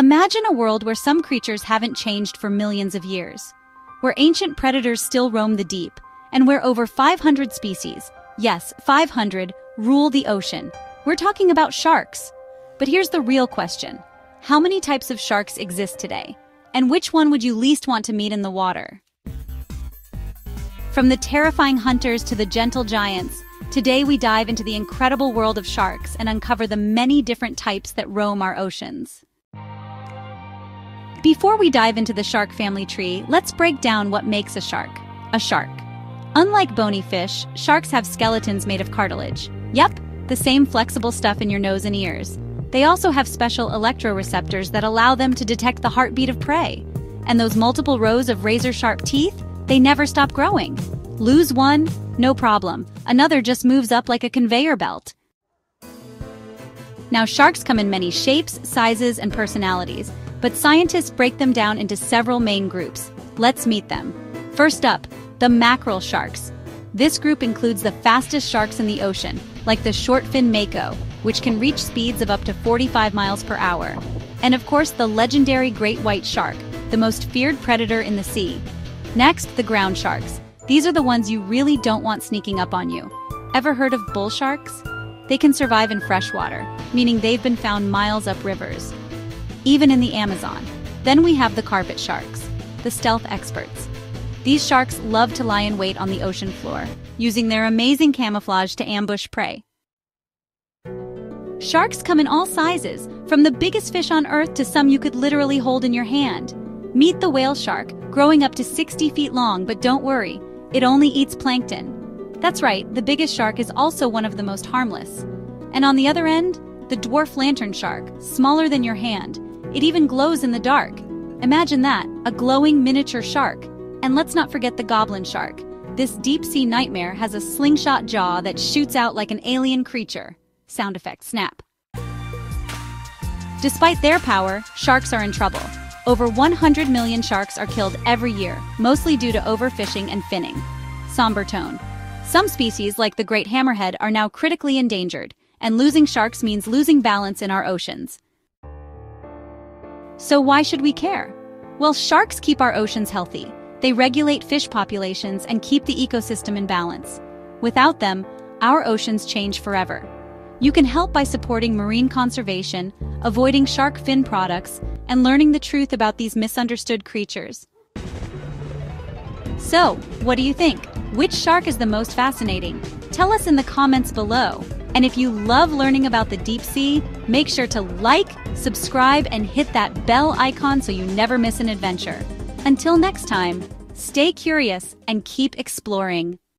Imagine a world where some creatures haven't changed for millions of years, where ancient predators still roam the deep, and where over 500 species, yes, 500, rule the ocean. We're talking about sharks. But here's the real question. How many types of sharks exist today? And which one would you least want to meet in the water? From the terrifying hunters to the gentle giants, today we dive into the incredible world of sharks and uncover the many different types that roam our oceans. Before we dive into the shark family tree, let's break down what makes a shark. A shark. Unlike bony fish, sharks have skeletons made of cartilage. Yep, the same flexible stuff in your nose and ears. They also have special electroreceptors that allow them to detect the heartbeat of prey. And those multiple rows of razor-sharp teeth they never stop growing. Lose one? No problem. Another just moves up like a conveyor belt. Now, sharks come in many shapes, sizes, and personalities, but scientists break them down into several main groups. Let's meet them. First up, the mackerel sharks. This group includes the fastest sharks in the ocean, like the short-fin mako, which can reach speeds of up to 45 miles per hour. And of course, the legendary great white shark, the most feared predator in the sea. Next, the ground sharks. These are the ones you really don't want sneaking up on you. Ever heard of bull sharks? They can survive in freshwater, meaning they've been found miles up rivers, even in the Amazon. Then we have the carpet sharks, the stealth experts. These sharks love to lie in wait on the ocean floor, using their amazing camouflage to ambush prey. Sharks come in all sizes, from the biggest fish on Earth to some you could literally hold in your hand. Meet the whale shark, growing up to 60 feet long, but don't worry, it only eats plankton. That's right, the biggest shark is also one of the most harmless. And on the other end, the dwarf lantern shark, smaller than your hand. It even glows in the dark. Imagine that, a glowing miniature shark. And let's not forget the goblin shark. This deep sea nightmare has a slingshot jaw that shoots out like an alien creature. Sound effect snap. Despite their power, sharks are in trouble. Over 100 million sharks are killed every year, mostly due to overfishing and finning. Somber tone. Some species, like the great hammerhead, are now critically endangered, and losing sharks means losing balance in our oceans. So why should we care? Well, sharks keep our oceans healthy. They regulate fish populations and keep the ecosystem in balance. Without them, our oceans change forever. You can help by supporting marine conservation, avoiding shark fin products, and learning the truth about these misunderstood creatures. So, what do you think? Which shark is the most fascinating? Tell us in the comments below. And if you love learning about the deep sea, make sure to like, subscribe, and hit that bell icon so you never miss an adventure. Until next time, stay curious and keep exploring.